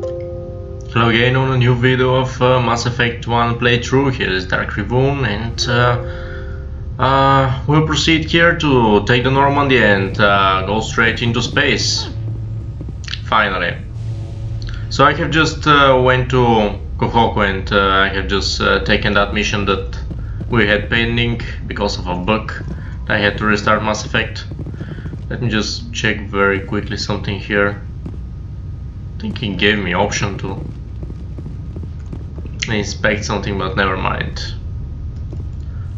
Hello again on a new video of uh, Mass Effect 1 playthrough. Here is Dark Rivoone and uh, uh, we'll proceed here to take the Normandy and uh, go straight into space. Finally. So I have just uh, went to Kahoku and uh, I have just taken that mission that we had pending because of a bug. I had to restart Mass Effect. Let me just check very quickly something here. I think he gave me option to inspect something, but never mind.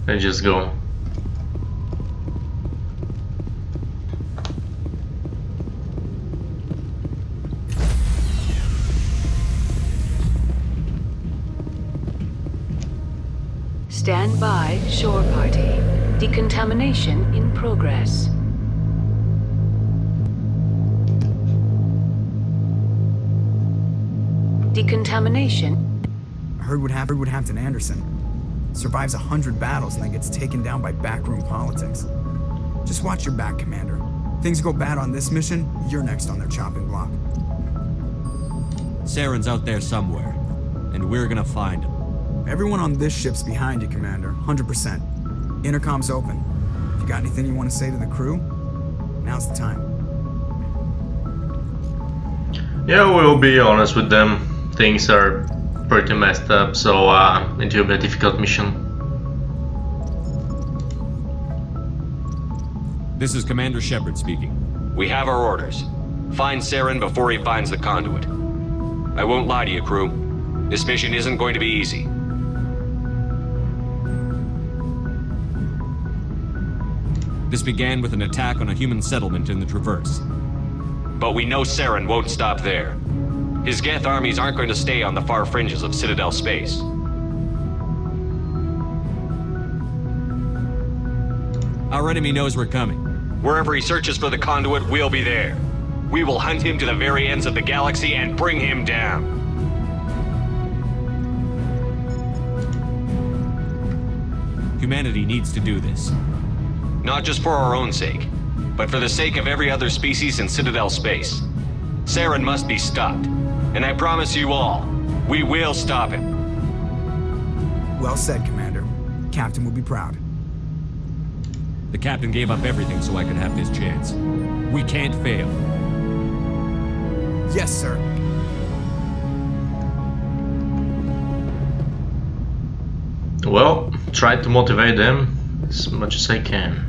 Let's just go. Stand by, shore party. Decontamination in progress. Decontamination. Heard what happened with Captain Anderson. Survives a hundred battles and then gets taken down by backroom politics. Just watch your back, Commander. Things go bad on this mission, you're next on their chopping block. Saren's out there somewhere, and we're gonna find him. Everyone on this ship's behind you, Commander. 100%. Intercom's open. If you got anything you want to say to the crew, now's the time. Yeah, we'll be honest with them things are pretty messed up, so uh, it will be a difficult mission. This is Commander Shepard speaking. We have our orders. Find Saren before he finds the conduit. I won't lie to you, crew. This mission isn't going to be easy. This began with an attack on a human settlement in the Traverse. But we know Saren won't stop there. His Geth armies aren't going to stay on the far fringes of Citadel space. Our enemy knows we're coming. Wherever he searches for the conduit, we'll be there. We will hunt him to the very ends of the galaxy and bring him down. Humanity needs to do this. Not just for our own sake, but for the sake of every other species in Citadel space. Saren must be stopped. And I promise you all, we will stop him. Well said, Commander. Captain will be proud. The captain gave up everything so I could have this chance. We can't fail. Yes, sir. Well, try to motivate them as much as I can.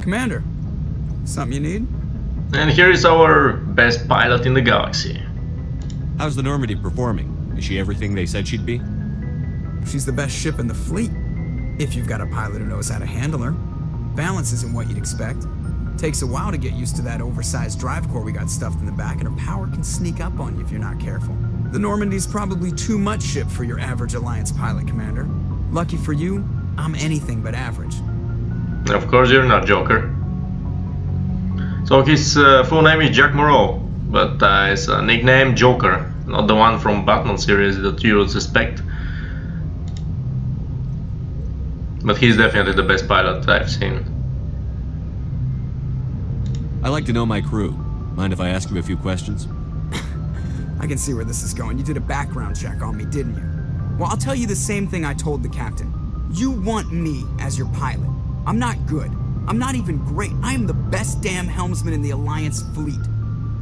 Commander, something you need? And here is our best pilot in the galaxy. How's the Normandy performing? Is she everything they said she'd be? She's the best ship in the fleet. If you've got a pilot who knows how to handle her. Balance isn't what you'd expect. Takes a while to get used to that oversized drive core we got stuffed in the back, and her power can sneak up on you if you're not careful. The Normandy's probably too much ship for your average Alliance pilot, Commander. Lucky for you, I'm anything but average. Of course you're not Joker. So his uh, full name is Jack Moreau, but uh, his uh, nickname Joker, not the one from Batman series that you would suspect. But he's definitely the best pilot I've seen. I like to know my crew. Mind if I ask you a few questions? I can see where this is going. You did a background check on me, didn't you? Well, I'll tell you the same thing I told the captain. You want me as your pilot. I'm not good. I'm not even great. I am the best damn helmsman in the Alliance fleet.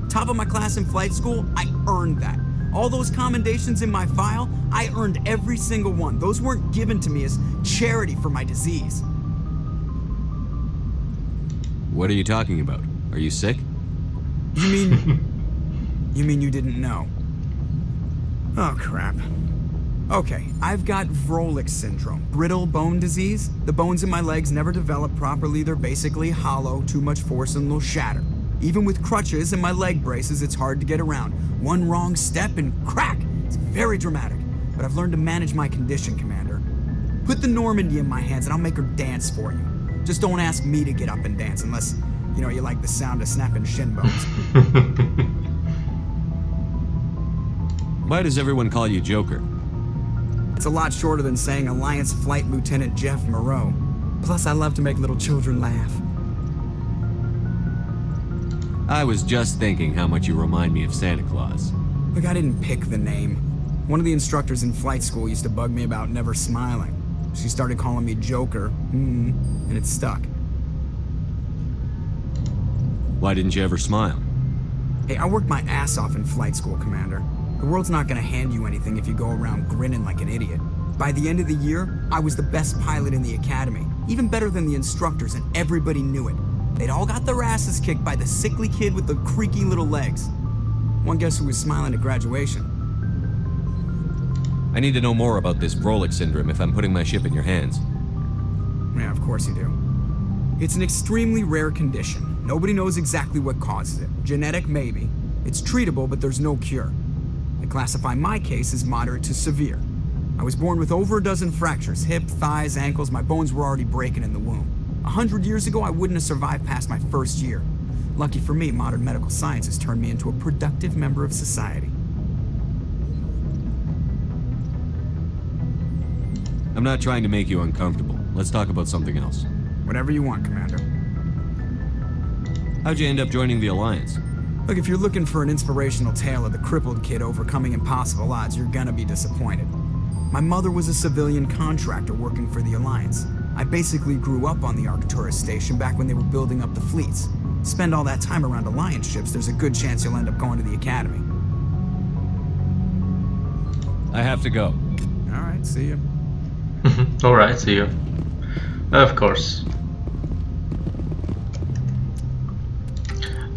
Top of my class in flight school, I earned that. All those commendations in my file, I earned every single one. Those weren't given to me as charity for my disease. What are you talking about? Are you sick? You mean... you mean you didn't know? Oh, crap. Okay, I've got Vrolik syndrome, brittle bone disease. The bones in my legs never develop properly. They're basically hollow, too much force and they'll shatter. Even with crutches and my leg braces, it's hard to get around. One wrong step and crack! It's very dramatic. But I've learned to manage my condition, Commander. Put the Normandy in my hands and I'll make her dance for you. Just don't ask me to get up and dance unless, you know, you like the sound of snapping shin bones. Why does everyone call you Joker? It's a lot shorter than saying Alliance Flight Lieutenant Jeff Moreau. Plus, I love to make little children laugh. I was just thinking how much you remind me of Santa Claus. Look, I didn't pick the name. One of the instructors in flight school used to bug me about never smiling. She started calling me Joker, hmm, and it stuck. Why didn't you ever smile? Hey, I worked my ass off in flight school, Commander. The world's not gonna hand you anything if you go around grinning like an idiot. By the end of the year, I was the best pilot in the academy, even better than the instructors, and everybody knew it. They'd all got their asses kicked by the sickly kid with the creaky little legs. One guess who was smiling at graduation? I need to know more about this Vrolik syndrome if I'm putting my ship in your hands. Yeah, of course you do. It's an extremely rare condition. Nobody knows exactly what causes it. Genetic, maybe. It's treatable, but there's no cure. They classify my case as moderate to severe. I was born with over a dozen fractures hip, thighs, ankles. My bones were already breaking in the womb. A hundred years ago, I wouldn't have survived past my first year. Lucky for me, modern medical science has turned me into a productive member of society. I'm not trying to make you uncomfortable. Let's talk about something else. Whatever you want, Commander. How'd you end up joining the Alliance? Look, if you're looking for an inspirational tale of the crippled kid overcoming impossible odds, you're gonna be disappointed. My mother was a civilian contractor working for the Alliance. I basically grew up on the Arcturus station back when they were building up the fleets. Spend all that time around Alliance ships, there's a good chance you'll end up going to the Academy. I have to go. Alright, see you. Alright, see you. Of course.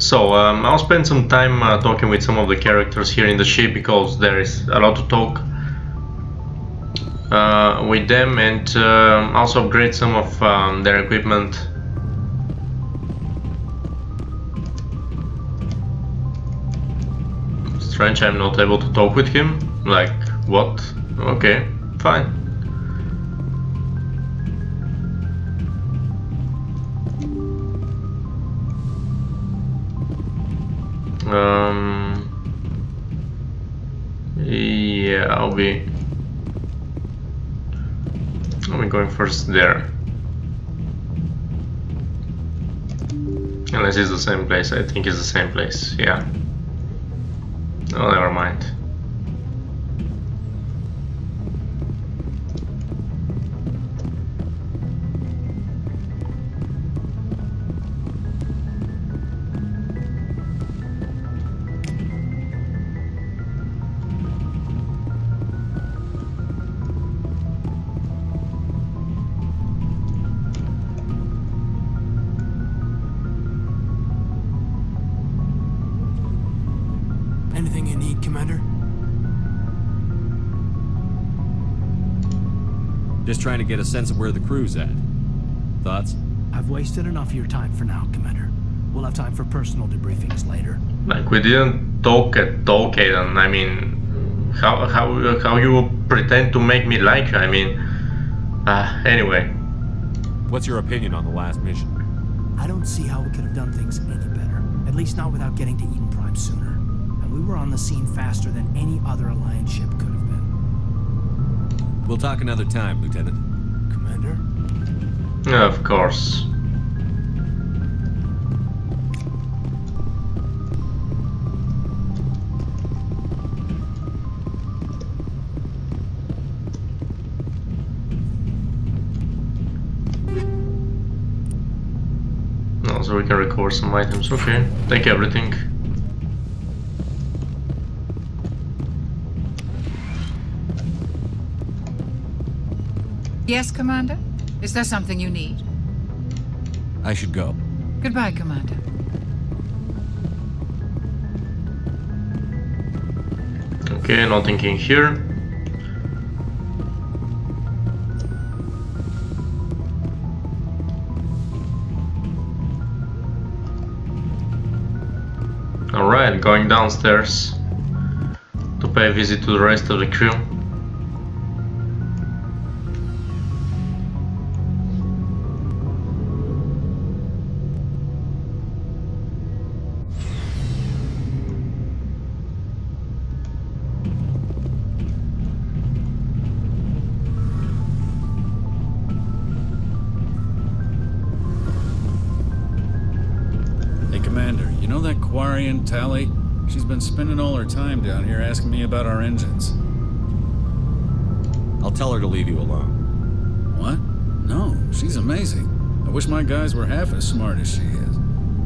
So, um, I'll spend some time uh, talking with some of the characters here in the ship because there is a lot to talk uh, with them and uh, also upgrade some of um, their equipment. Strange I'm not able to talk with him. Like, what? Okay, fine. Um, yeah, I'll be. I'll be going first there. Unless it's the same place, I think it's the same place, yeah. Oh, never mind. Anything you need, Commander? Just trying to get a sense of where the crew's at. Thoughts? I've wasted enough of your time for now, Commander. We'll have time for personal debriefings later. Like we didn't talk at all, Kaidan. I mean, how how how you pretend to make me like you? I mean, uh, anyway. What's your opinion on the last mission? I don't see how we could have done things any better. At least not without getting to Eden Prime sooner. And we were on the scene faster than any other Alliance ship could have been. We'll talk another time, Lieutenant. Commander? Of course. No, so we can record some items. Okay, take everything. Yes, Commander? Is there something you need? I should go. Goodbye, Commander. Okay, nothing in here. Alright, going downstairs to pay a visit to the rest of the crew. Tali? She's been spending all her time down here asking me about our engines. I'll tell her to leave you alone. What? No, she's amazing. I wish my guys were half as smart as she is.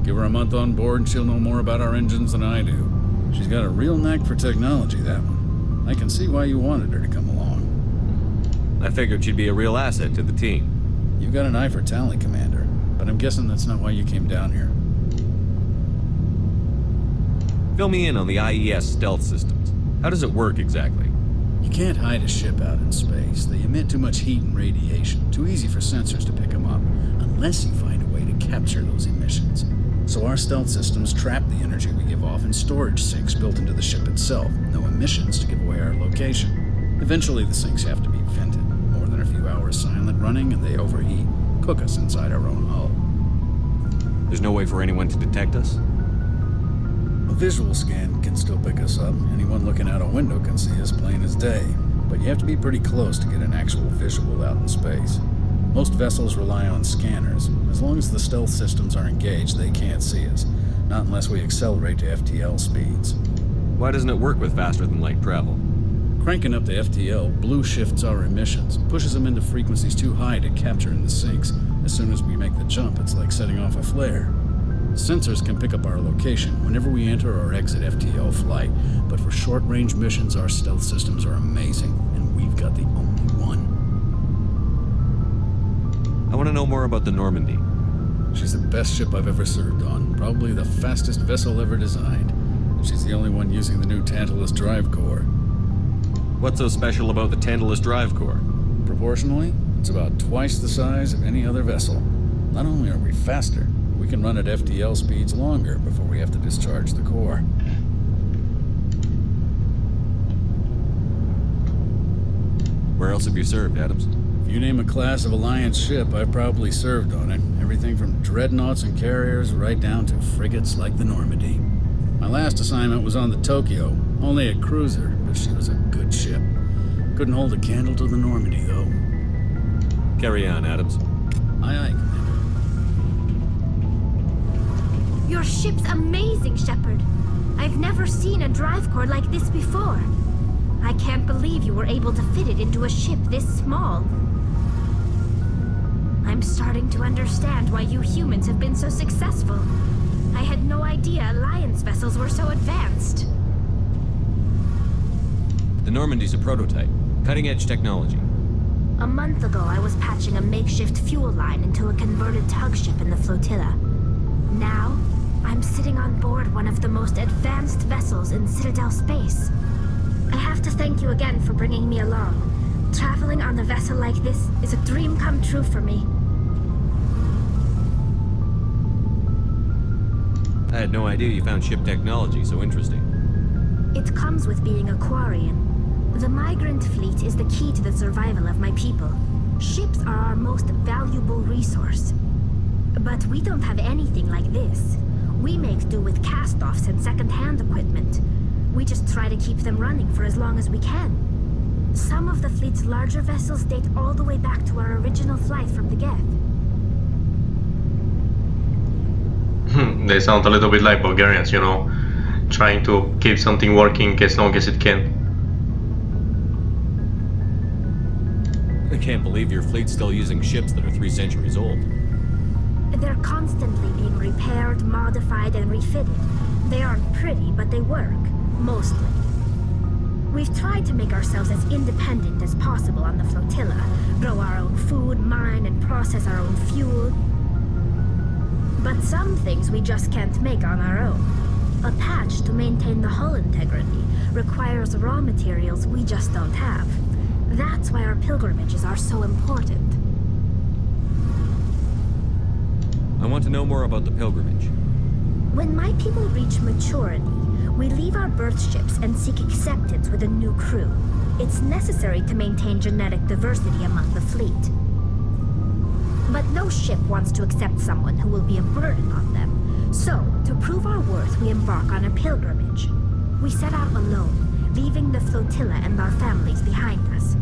Give her a month on board and she'll know more about our engines than I do. She's got a real knack for technology, that one. I can see why you wanted her to come along. I figured she'd be a real asset to the team. You've got an eye for talent, Commander, but I'm guessing that's not why you came down here. Fill me in on the IES stealth systems. How does it work exactly? You can't hide a ship out in space. They emit too much heat and radiation. Too easy for sensors to pick them up, unless you find a way to capture those emissions. So our stealth systems trap the energy we give off in storage sinks built into the ship itself. No emissions to give away our location. Eventually the sinks have to be vented. More than a few hours silent running and they overheat. Cook us inside our own hull. There's no way for anyone to detect us? A visual scan can still pick us up. Anyone looking out a window can see us plain as day. But you have to be pretty close to get an actual visual out in space. Most vessels rely on scanners. As long as the stealth systems are engaged, they can't see us. Not unless we accelerate to FTL speeds. Why doesn't it work with faster than light travel? Cranking up the FTL blue shifts our emissions, pushes them into frequencies too high to capture in the sinks. As soon as we make the jump, it's like setting off a flare. Sensors can pick up our location whenever we enter or exit FTL flight, but for short-range missions, our stealth systems are amazing, and we've got the only one. I want to know more about the Normandy. She's the best ship I've ever served on, probably the fastest vessel ever designed. And she's the only one using the new Tantalus drive core. What's so special about the Tantalus drive core? Proportionally, it's about twice the size of any other vessel. Not only are we faster, we can run at FTL speeds longer before we have to discharge the core. Where else have you served, Adams? If you name a class of Alliance ship, I've probably served on it. Everything from dreadnoughts and carriers right down to frigates like the Normandy. My last assignment was on the Tokyo, only a cruiser, but she was a good ship. Couldn't hold a candle to the Normandy, though. Carry on, Adams. Aye, aye, Your ship's amazing, Shepard. I've never seen a drive core like this before. I can't believe you were able to fit it into a ship this small. I'm starting to understand why you humans have been so successful. I had no idea Alliance vessels were so advanced. The Normandy's a prototype. Cutting-edge technology. A month ago, I was patching a makeshift fuel line into a converted tug ship in the flotilla. Now, I'm sitting on board one of the most advanced vessels in Citadel space. I have to thank you again for bringing me along. Traveling on a vessel like this is a dream come true for me. I had no idea you found ship technology so interesting. It comes with being a Quarian. The migrant fleet is the key to the survival of my people. Ships are our most valuable resource. But we don't have anything like this. We make do with cast-offs and second-hand equipment. We just try to keep them running for as long as we can. Some of the fleet's larger vessels date all the way back to our original flight from the Geth. Hmm, they sound a little bit like Bulgarians, you know, trying to keep something working as long as it can. I can't believe your fleet's still using ships that are three centuries old. They're constantly being repaired, modified, and refitted. They aren't pretty, but they work. Mostly. We've tried to make ourselves as independent as possible on the flotilla. Grow our own food, mine, and process our own fuel. But some things we just can't make on our own. A patch to maintain the hull integrity requires raw materials we just don't have. That's why our pilgrimages are so important. I want to know more about the pilgrimage. When my people reach maturity, we leave our birth ships and seek acceptance with a new crew. It's necessary to maintain genetic diversity among the fleet. But no ship wants to accept someone who will be a burden on them. So, to prove our worth, we embark on a pilgrimage. We set out alone, leaving the flotilla and our families behind us.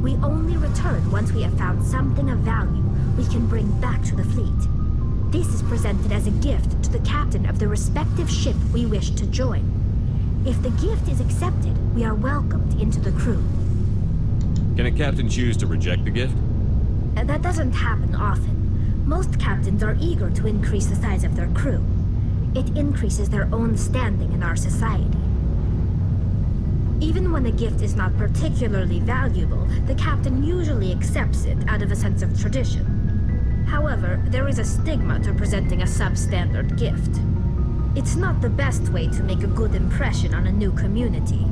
We only return once we have found something of value we can bring back to the fleet. This is presented as a gift to the captain of the respective ship we wish to join. If the gift is accepted, we are welcomed into the crew. Can a captain choose to reject the gift? Uh, That doesn't happen often. Most captains are eager to increase the size of their crew. It increases their own standing in our society. Even when a gift is not particularly valuable, the captain usually accepts it out of a sense of tradition. However, there is a stigma to presenting a substandard gift. It's not the best way to make a good impression on a new community.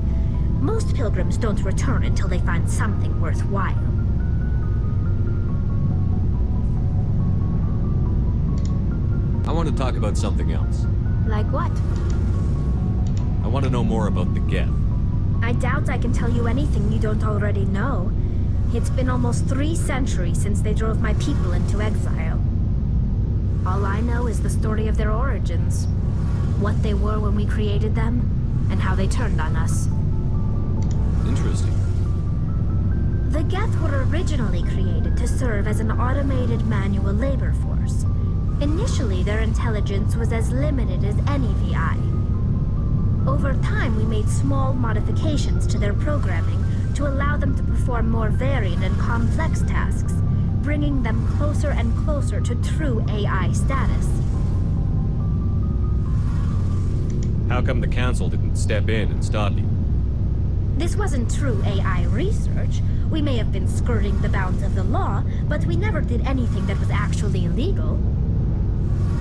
Most pilgrims don't return until they find something worthwhile. I want to talk about something else. Like what? I want to know more about the Geth. I doubt I can tell you anything you don't already know. It's been almost three centuries since they drove my people into exile. All I know is the story of their origins. What they were when we created them, and how they turned on us. Interesting. The Geth were originally created to serve as an automated manual labor force. Initially, their intelligence was as limited as any VI. Over time, we made small modifications to their programming to allow them to perform more varied and complex tasks, bringing them closer and closer to true AI status. How come the Council didn't step in and stop you? This wasn't true AI research. We may have been skirting the bounds of the law, but we never did anything that was actually illegal.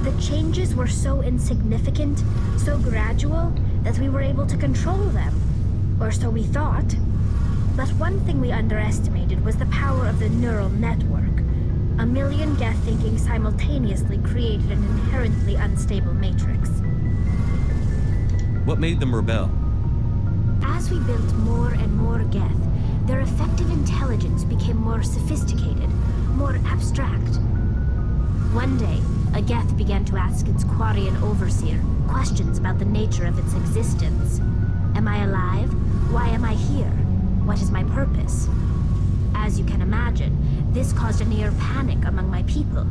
The changes were so insignificant, so gradual, that we were able to control them. Or so we thought. But one thing we underestimated was the power of the neural network. A million Geth thinking simultaneously created an inherently unstable matrix. What made them rebel? As we built more and more Geth, their effective intelligence became more sophisticated, more abstract. One day, a Geth began to ask its Quarian overseer questions about the nature of its existence. Am I alive? Why am I here? What is my purpose? As you can imagine, this caused a near panic among my people.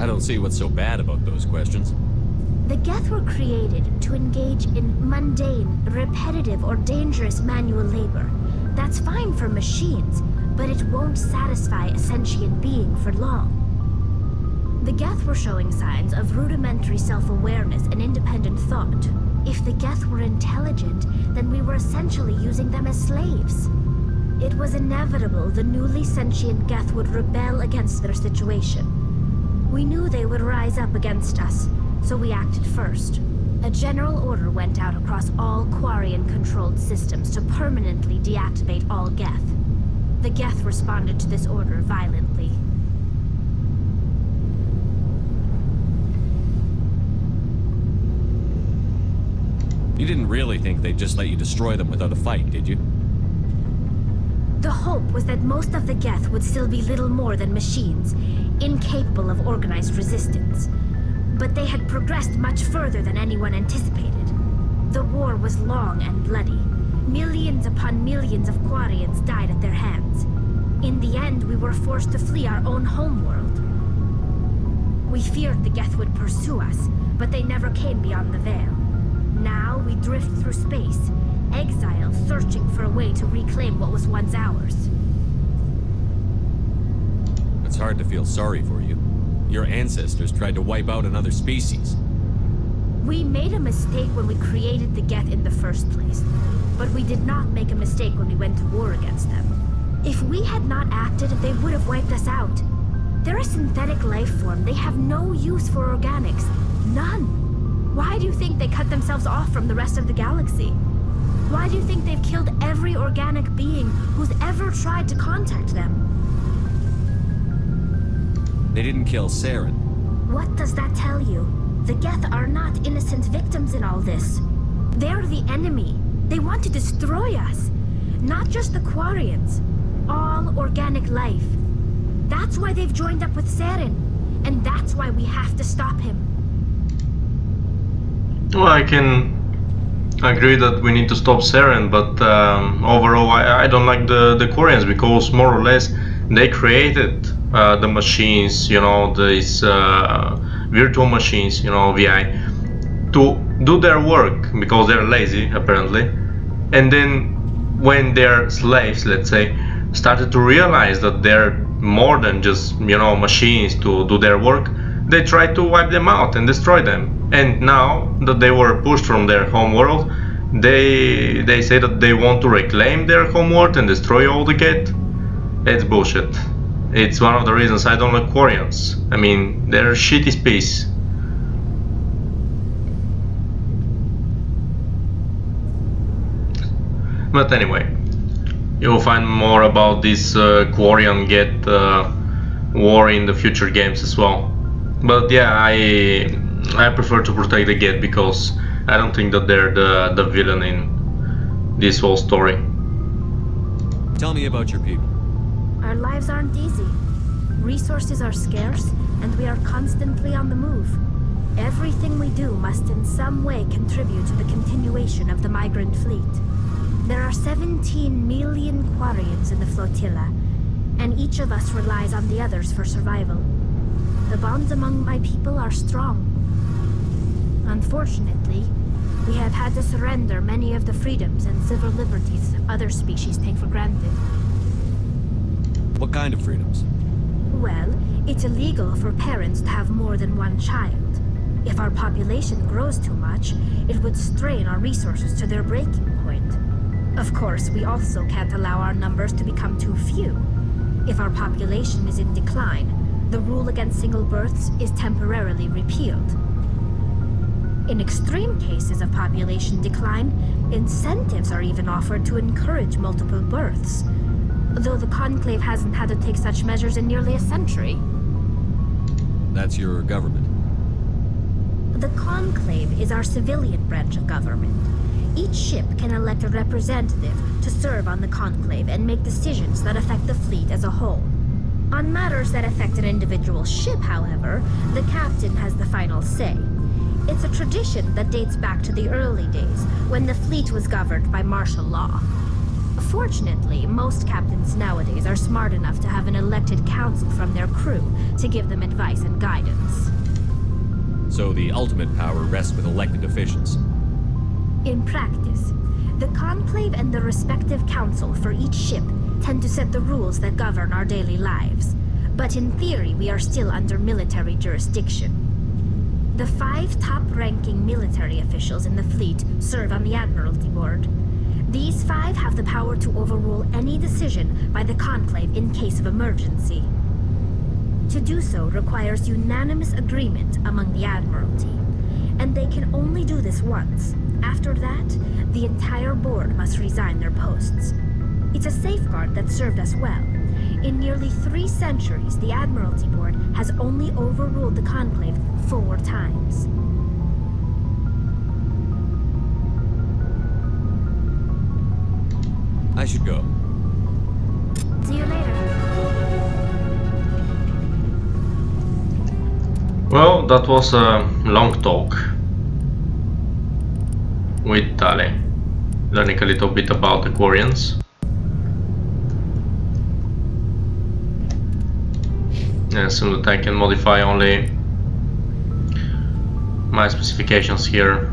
I don't see what's so bad about those questions. The Geth were created to engage in mundane, repetitive, or dangerous manual labor. That's fine for machines, but it won't satisfy a sentient being for long. The Geth were showing signs of rudimentary self-awareness and independent thought. If the Geth were intelligent, then we were essentially using them as slaves. It was inevitable the newly sentient Geth would rebel against their situation. We knew they would rise up against us, so we acted first. A general order went out across all Quarian-controlled systems to permanently deactivate all Geth. The Geth responded to this order violently. You didn't really think they'd just let you destroy them without a fight, did you? The hope was that most of the Geth would still be little more than machines, incapable of organized resistance. But they had progressed much further than anyone anticipated. The war was long and bloody. Millions upon millions of Quarians died at their hands. In the end, we were forced to flee our own homeworld. We feared the Geth would pursue us, but they never came beyond the Veil. Now we drift through space, exile searching for a way to reclaim what was once ours. It's hard to feel sorry for you. Your ancestors tried to wipe out another species. We made a mistake when we created the Geth in the first place, but we did not make a mistake when we went to war against them. If we had not acted, they would have wiped us out. They're a synthetic life form. They have no use for organics. None. Why do you think they cut themselves off from the rest of the galaxy? Why do you think they've killed every organic being who's ever tried to contact them? They didn't kill Saren. What does that tell you? The Geth are not innocent victims in all this. They're the enemy. They want to destroy us. Not just the Quarians. All organic life. That's why they've joined up with Saren. And that's why we have to stop him. Well, I can agree that we need to stop Saren, but um, overall I, I don't like the, the Quarians because more or less they created uh, the machines, you know, these uh, virtual machines, you know, VI, to do their work because they're lazy apparently, and then when their slaves, let's say, started to realize that they're more than just you know machines to do their work, they tried to wipe them out and destroy them. And now that they were pushed from their home world, they they say that they want to reclaim their home world and destroy all the Geth. It's bullshit. It's one of the reasons I don't like Quarians. I mean, they're shitty space. But anyway, you'll find more about this uh, Quarian Geth uh, war in the future games as well. But yeah, I I prefer to protect the Geth because I don't think that they're the, the villain in this whole story. Tell me about your people. Our lives aren't easy. Resources are scarce, and we are constantly on the move. Everything we do must in some way contribute to the continuation of the migrant fleet. There are 17 million Quarians in the flotilla, and each of us relies on the others for survival. The bonds among my people are strong. Unfortunately, we have had to surrender many of the freedoms and civil liberties other species take for granted. What kind of freedoms? Well, it's illegal for parents to have more than one child. If our population grows too much, it would strain our resources to their breaking point. Of course, we also can't allow our numbers to become too few. If our population is in decline, the rule against single births is temporarily repealed. In extreme cases of population decline, incentives are even offered to encourage multiple births. Though the Conclave hasn't had to take such measures in nearly a century. That's your government. The Conclave is our civilian branch of government. Each ship can elect a representative to serve on the Conclave and make decisions that affect the fleet as a whole. On matters that affect an individual ship, however, the captain has the final say. It's a tradition that dates back to the early days, when the fleet was governed by martial law. Fortunately, most captains nowadays are smart enough to have an elected council from their crew to give them advice and guidance. So the ultimate power rests with elected officials. In practice, the Conclave and the respective council for each ship tend to set the rules that govern our daily lives. But in theory, we are still under military jurisdiction. The five top-ranking military officials in the fleet serve on the Admiralty Board. These five have the power to overrule any decision by the Conclave in case of emergency. To do so requires unanimous agreement among the Admiralty. And they can only do this once. After that, the entire board must resign their posts. It's a safeguard that served us well. In nearly three centuries, the Admiralty Board has only overruled the Conclave four times. I should go. See you later. Well, that was a long talk with Tali, learning a little bit about the Quarians. Assume that I can modify only my specifications here.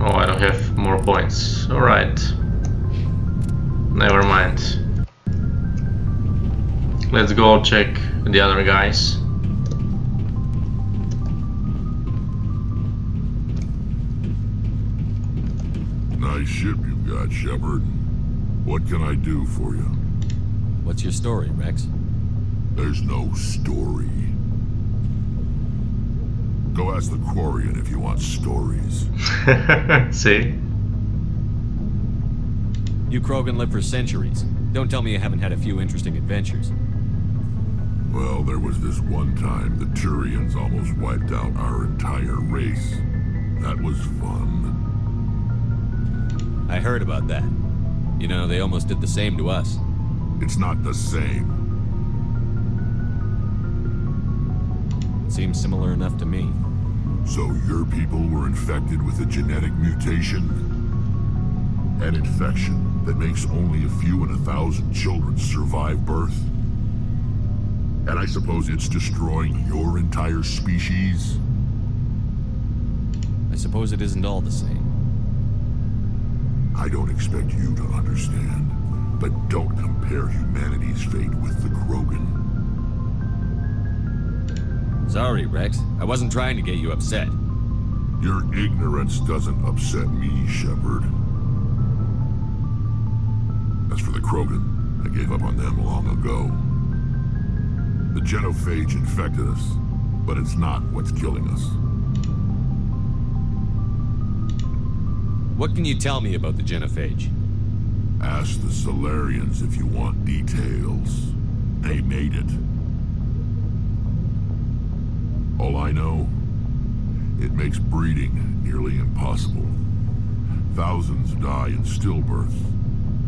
Oh, I don't have more points. Alright. Never mind. Let's go check the other guys. Nice ship you've got, Shepard. What can I do for you? What's your story, Wrex? There's no story. Go ask the Quarian if you want stories. See? You Krogan lived for centuries. Don't tell me you haven't had a few interesting adventures. Well, there was this one time the Turians almost wiped out our entire race. That was fun. I heard about that. You know, they almost did the same to us. It's not the same. Seems similar enough to me. So your people were infected with a genetic mutation? An infection that makes only a few in a thousand children survive birth? And I suppose it's destroying your entire species? I suppose it isn't all the same. I don't expect you to understand, but don't compare humanity's fate with the Krogan. Sorry, Wrex. I wasn't trying to get you upset. Your ignorance doesn't upset me, Shepard. As for the Krogan, I gave up on them long ago. The genophage infected us, but it's not what's killing us. What can you tell me about the genophage? Ask the Salarians if you want details. They made it. All I know, it makes breeding nearly impossible. Thousands die in stillbirth,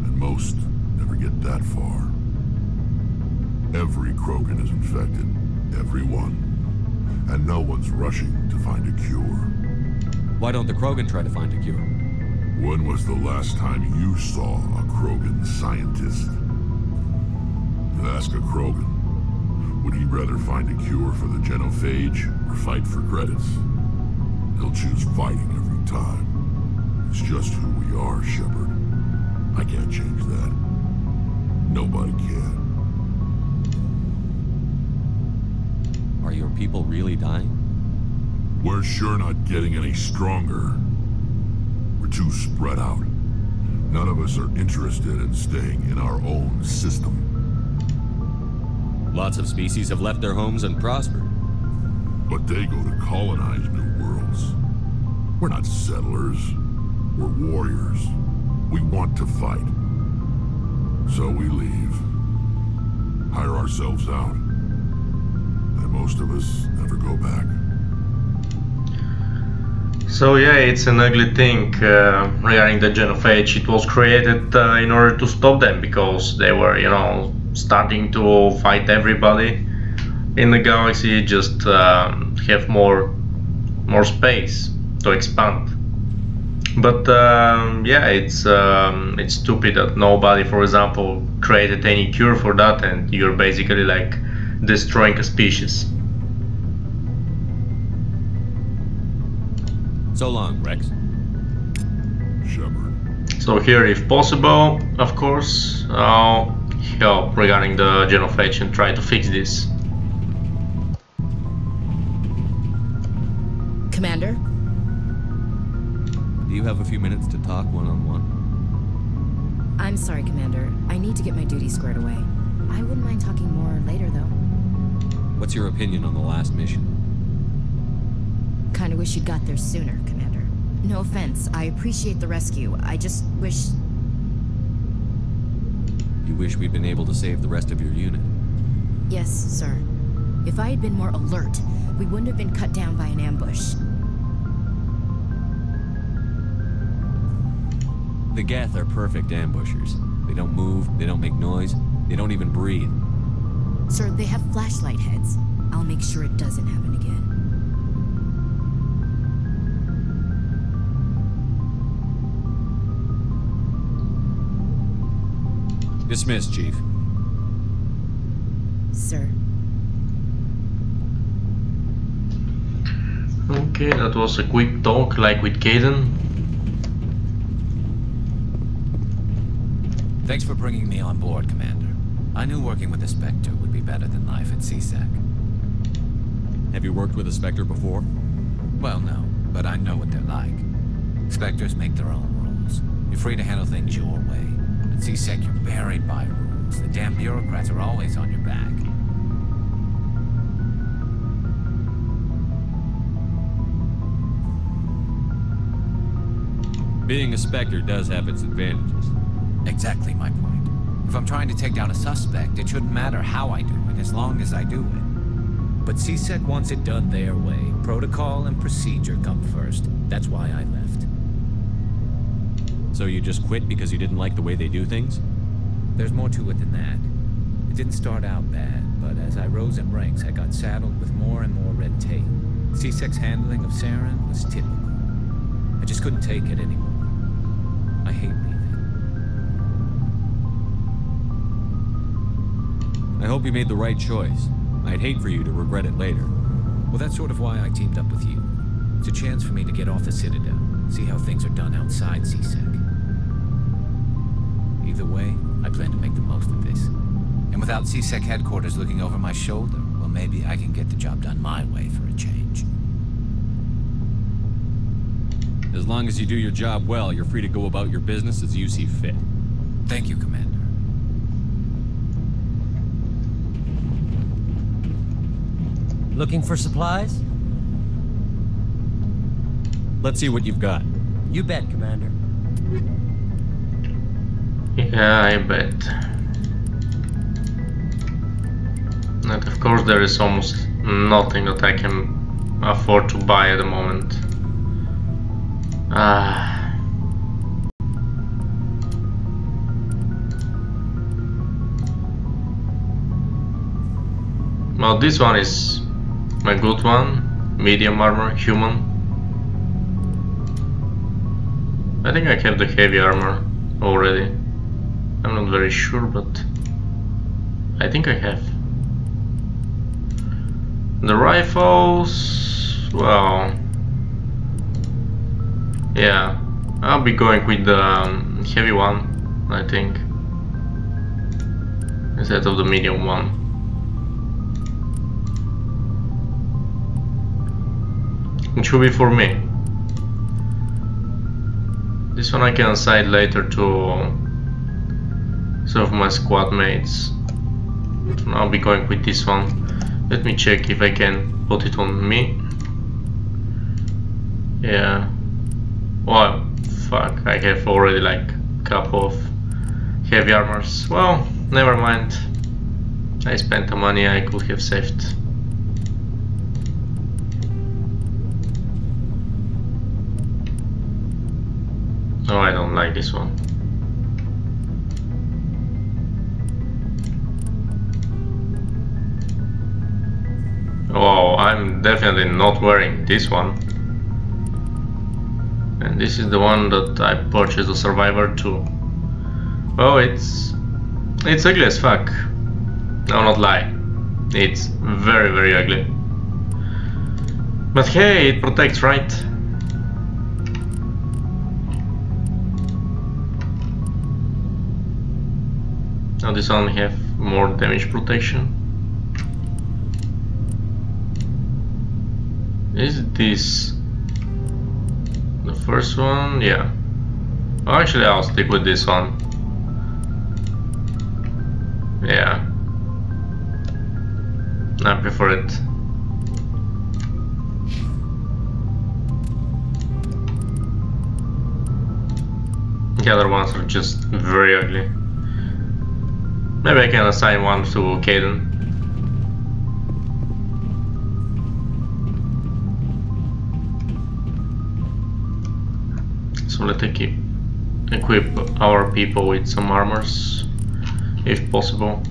and most never get that far. Every Krogan is infected. Every one. And no one's rushing to find a cure. Why don't the Krogan try to find a cure? When was the last time you saw a Krogan scientist? Ask a Krogan. Would he rather find a cure for the genophage or fight for credits? He'll choose fighting every time. It's just who we are, Shepard. I can't change that. Nobody can. Are your people really dying? We're sure not getting any stronger. Too spread out. None of us are interested in staying in our own system. Lots of species have left their homes and prospered. But they go to colonize new worlds. We're not settlers. We're warriors. We want to fight. So we leave. Hire ourselves out. And most of us never go back. So yeah, it's an ugly thing uh, regarding the genophage. It was created uh, in order to stop them because they were, you know, starting to fight everybody in the galaxy. Just um, have more, more space to expand. But um, yeah, it's um, it's stupid that nobody, for example, created any cure for that, and you're basically like destroying a species. So long, Wrex. Shepard. So here, if possible, of course, I'll help regarding the genophage and try to fix this. Commander? Do you have a few minutes to talk one-on-one? I'm sorry, Commander. I need to get my duty squared away. I wouldn't mind talking more later, though. What's your opinion on the last mission? I kinda wish you'd got there sooner, Commander. No offense, I appreciate the rescue. I just wish... You wish we'd been able to save the rest of your unit? Yes, sir. If I had been more alert, we wouldn't have been cut down by an ambush. The Geth are perfect ambushers. They don't move, they don't make noise, they don't even breathe. Sir, they have flashlight heads. I'll make sure it doesn't happen again. Dismissed, Chief. Sir. Okay, that was a quick talk like with Kaidan. Thanks for bringing me on board, Commander. I knew working with the Spectre would be better than life at C-Sec. Have you worked with a Spectre before? Well, no, but I know what they're like. Spectres make their own rules. You're free to handle things your way. C-Sec, you're buried by rules. The damn bureaucrats are always on your back. Being a Spectre does have its advantages. Exactly my point. If I'm trying to take down a suspect, it shouldn't matter how I do it, as long as I do it. But C-Sec wants it done their way. Protocol and procedure come first. That's why I left. So you just quit because you didn't like the way they do things? There's more to it than that. It didn't start out bad. but as I rose in ranks, I got saddled with more and more red tape. C-Sec's handling of Saren was typical. I just couldn't take it anymore. I hate leaving. I hope you made the right choice. I'd hate for you to regret it later. Well, that's sort of why I teamed up with you. It's a chance for me to get off the Citadel, see how things are done outside C-Sec. Either way, I plan to make the most of this. And without C-Sec headquarters looking over my shoulder, well, maybe I can get the job done my way for a change. As long as you do your job well, you're free to go about your business as you see fit. Thank you, Commander. Looking for supplies? Let's see what you've got. You bet, Commander. Yeah, I bet. And of course there is almost nothing that I can afford to buy at the moment. Ah. Well, this one is a good one. Medium armor, human. I think I have the heavy armor already. I'm not very sure, but I think I have. The rifles, well, yeah, I'll be going with the um, heavy one, I think, instead of the medium one. It should be for me. This one I can assign later to some of my squad mates. I'll be going with this one. Let me check if I can put it on me. Yeah. Well, fuck, I have already like a couple of heavy armors. Well, never mind. I spent the money I could have saved. Oh, I don't like this one. Definitely not wearing this one. And this is the one that I purchased the Survivor too. Oh, it's... It's ugly as fuck. I'll not lie. It's very, very ugly. But hey, it protects, right? Now this one have more damage protection. Is this the first one? Yeah. Oh, actually, I'll stick with this one. Yeah. I prefer it. The other ones are just very ugly. Maybe I can assign one to Kaidan. So let's equip our people with some armors, if possible.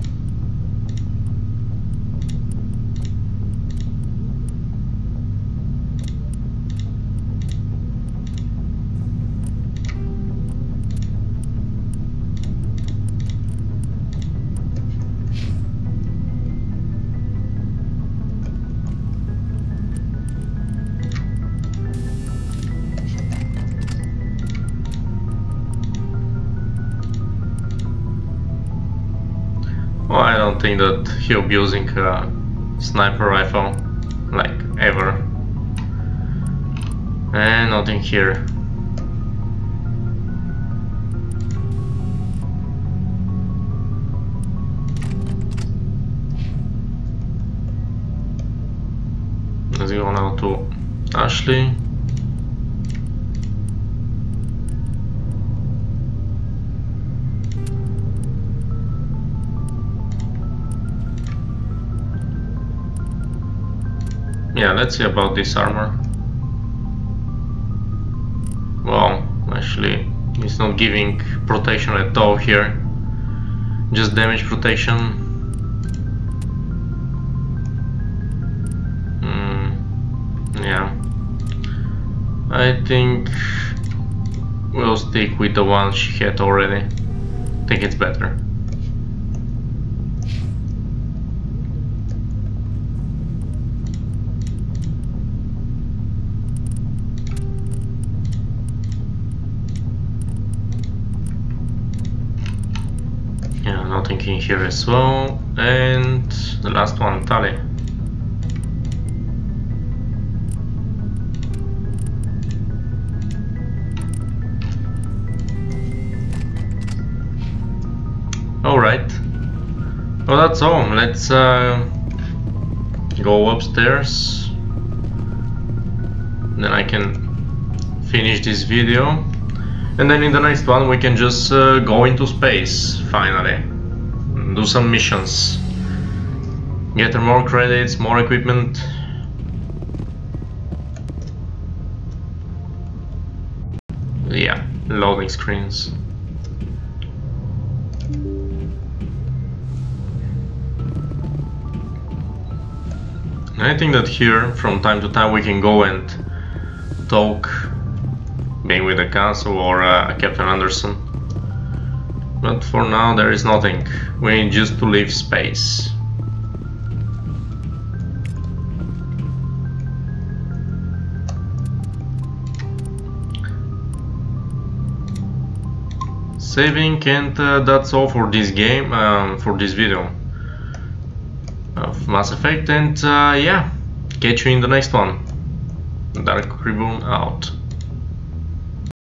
That he'll be using a sniper rifle, like, ever. And nothing here. Let's go now to Ashley. Yeah, let's see about this armor. Well, actually, it's not giving protection at all here. Just damage protection. Mm, yeah. I think we'll stick with the one she had already. I think it's better. Here as well. And the last one, Tali. Alright. Well, that's all. Let's uh, go upstairs. Then I can finish this video. And then in the next one we can just uh, go into space, finally. Do some missions. Get more credits, more equipment. Yeah, loading screens. I think that here, from time to time, we can go and talk, being with the council or uh, Captain Anderson. But for now, there is nothing. We need just to leave space. Saving and uh, that's all for this game, um, for this video of Mass Effect and uh, yeah, catch you in the next one. Dark Rivoone out.